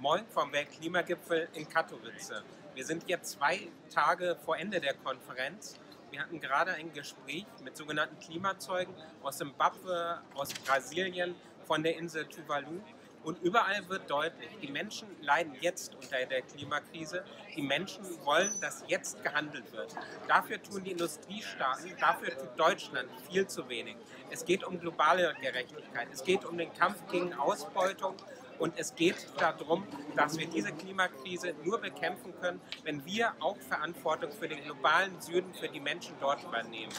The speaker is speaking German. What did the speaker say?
Moin vom Weltklimagipfel in Katowice. Wir sind jetzt zwei Tage vor Ende der Konferenz. Wir hatten gerade ein Gespräch mit sogenannten Klimazeugen aus Zimbabwe, aus Brasilien, von der Insel Tuvalu. Und überall wird deutlich, die Menschen leiden jetzt unter der Klimakrise. Die Menschen wollen, dass jetzt gehandelt wird. Dafür tun die Industriestaaten, dafür tut Deutschland viel zu wenig. Es geht um globale Gerechtigkeit. Es geht um den Kampf gegen Ausbeutung und es geht darum, dass wir diese Klimakrise nur bekämpfen können, wenn wir auch Verantwortung für den globalen Süden, für die Menschen dort übernehmen.